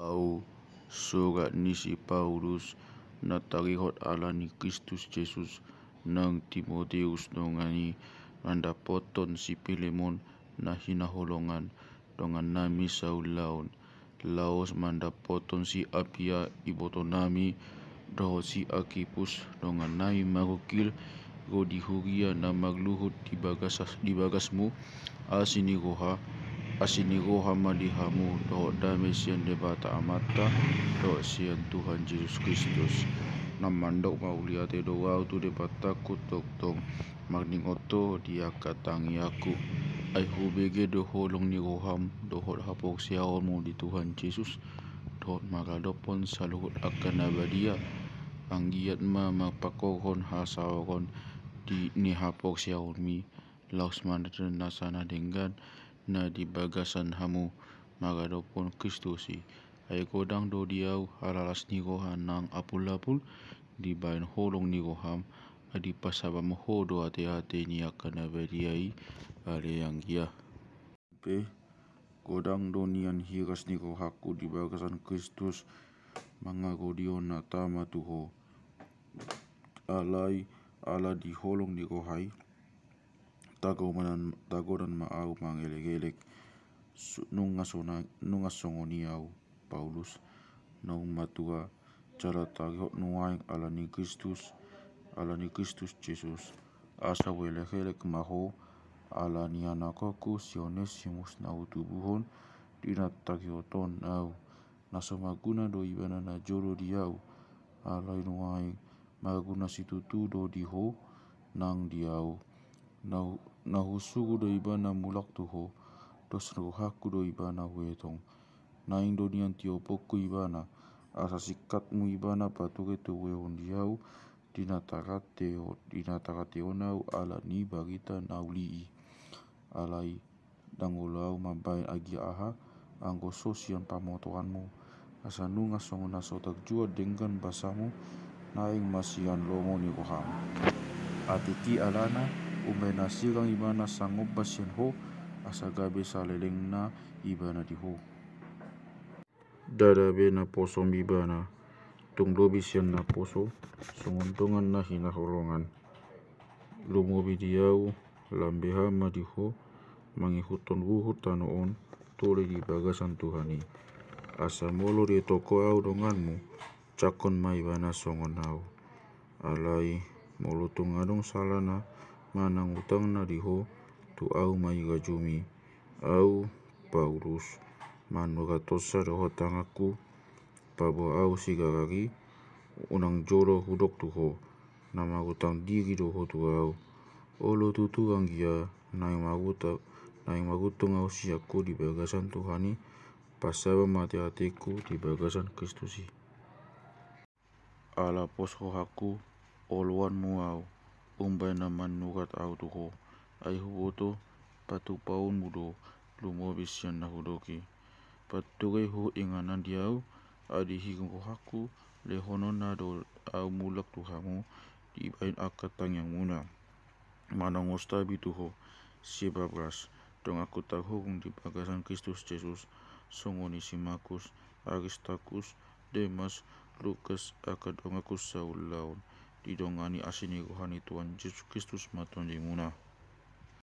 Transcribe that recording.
Au surat ni si Paulus na tarihot ala ni Kristus Jesus ng Timoteus dongani nanda poton si Pilemon na hinaholongan dongan nami sa ulaon. Laos manda poton si Apia iboto nami doho si Akipus dongan nami magukil go dihuria na magluhut di bagas di bagasmu asini goha asinigoha malihamu doho dami siyan debata amata doho siyan Tuhan Yesus Kristus. Namandok mauliate do wau tu debata kutok tong. Magning oto dia katangi aku. Ay hubege holong ni roham do hapok siyaon mo di Tuhan Yesus. Do magadopon sa luhut akan nabadia ang giat ma magpakokon hasawon di ni hapok siyaon mi laos mandatun nasana denggan. na di bagasan hamu magadopon Kristusi ay kodang do diau halalas ni gohan nang apul-apul di bain holong ni goham adi pasaba mo hodo ate-ate ni akan abadiai ale yang gia. Pe kodang do nian hiras ni haku di bagasan Kristus mangagodio na tama tuho. Alai ala di holong ni gohai tago manan tago dan maau mangelek-gelek nunga sona nunga songoni au Paulus. Nung matua cara tago nuaing ala ni Kristus ala ni Kristus Jesus. Asa welek-gelek maho ala ni anakaku sionesimus na utubuhon dina tagioton au nasomaguna do ibana na joro diau ala nuaing maguna situtu do diho nang diau na husugu do ibana mulak tuho dos haku do ibana huetong na indonian tiopoku ibana asa sikat mu ibana patuge tu weon diau dina takate dina takate onau ala ni bagita nauli alai dangulau mabai agi aha anggo sosian pamotoanmu asa nunga songona sotak jua denggan basamu naing masian lomo ni koham atiki alana umay nasirang ibana sangob basyan ho asa gabi sa leleng na ibana di ho. Dadabe na poso ibana tunglobi siyan na poso sunguntungan na hinaholongan lumobi diau lambeha madiho mangihuton wuhut tanoon tole di bagasan Tuhani. Asa molo di toko au donganmu cakon maibana songon au alai molo tungadong salana manang utang na diho tu au mai gajumi. Au Paulus manu gatosa doho tangaku pabo au sigagagi unang joro hudok tuho nama utang diri doho tu au. Olo tutu anggia nai maguta nai magutung au siaku di bagasan Tuhani pasaba mati hatiku di bagasan Kristusi. Ala posko haku oluan muau umbay naman nukat au tuho ay huboto patu paun mudo lumobis yan na hudoki patugay hu inganan diau adi higung haku lehonon na do au mulak tuhamu di bain akatang yang muna. Manang ostabi tuho sebabras dong aku tahu di bagasan Kristus Jesus songoni si Markus Aristarkus Demas Lukas akadong aku saul laun didongani asini rohani Tuhan Yesus Kristus maton di muna